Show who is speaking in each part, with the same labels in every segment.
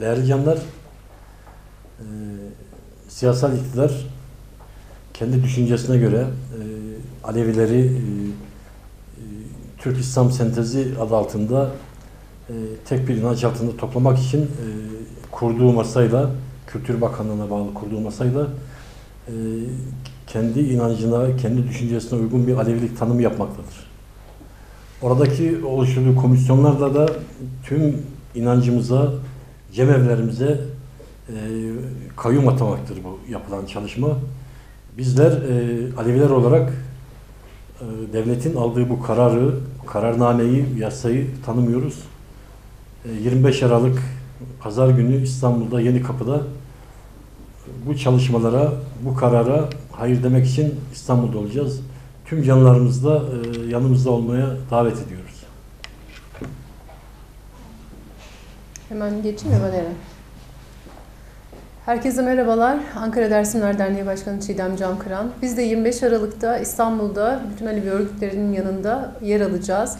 Speaker 1: Değerli canlar, e, siyasal iktidar kendi düşüncesine göre e, Alevileri e, e, Türk İslam sentezi adı altında e, tek bir inanç altında toplamak için e, kurduğu masayla, Kültür Bakanlığı'na bağlı kurduğu masayla e, kendi inancına, kendi düşüncesine uygun bir Alevilik tanımı yapmaktadır. Oradaki oluşturduğu komisyonlarla da tüm inancımıza, cemevlerimize e, kayyum atamaktır bu yapılan çalışma. Bizler e, Aleviler olarak e, devletin aldığı bu kararı, kararnameyi, yasayı tanımıyoruz. E, 25 Aralık Pazar günü İstanbul'da Yeni Kapı'da bu çalışmalara, bu karara hayır demek için İstanbul'da olacağız. Tüm canlarımızla e, yanımızda olmaya davet ediyoruz.
Speaker 2: Hemen geçeyim mi Eren? Herkese merhabalar. Ankara Dersimler Derneği Başkanı Çiğdem Cankıran. Biz de 25 Aralık'ta İstanbul'da bütün Alevi örgütlerinin yanında yer alacağız.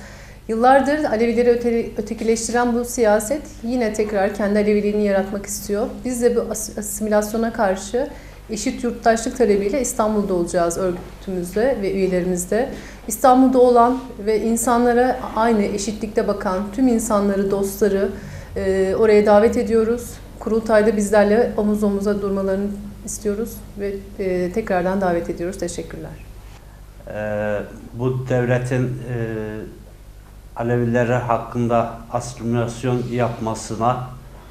Speaker 2: Yıllardır Alevileri öte, ötekileştiren bu siyaset yine tekrar kendi Aleviliğini yaratmak istiyor. Biz de bu as- asimilasyona karşı eşit yurttaşlık talebiyle İstanbul'da olacağız örgütümüzde ve üyelerimizde. İstanbul'da olan ve insanlara aynı eşitlikte bakan tüm insanları, dostları e, oraya davet ediyoruz. Kurultayda bizlerle omuz omuza durmalarını istiyoruz ve e, tekrardan davet ediyoruz. Teşekkürler.
Speaker 3: Ee, bu devletin e, Alevilere hakkında asimilasyon yapmasına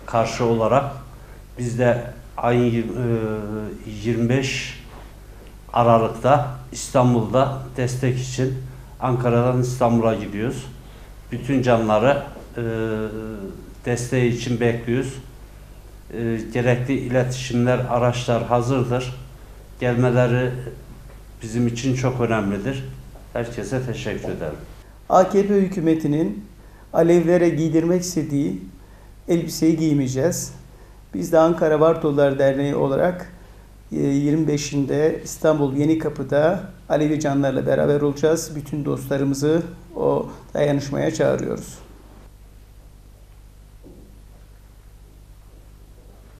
Speaker 3: karşı olarak biz de ayın e, 25 Aralık'ta İstanbul'da destek için Ankara'dan İstanbul'a gidiyoruz. Bütün canları e, desteği için bekliyoruz. E, gerekli iletişimler, araçlar hazırdır. Gelmeleri bizim için çok önemlidir. Herkese teşekkür ederim.
Speaker 4: AKP hükümetinin Alevlere giydirmek istediği elbiseyi giymeyeceğiz. Biz de Ankara Bartollar Derneği olarak e, 25'inde İstanbul Yenikapı'da Alevi canlarla beraber olacağız. Bütün dostlarımızı o dayanışmaya çağırıyoruz.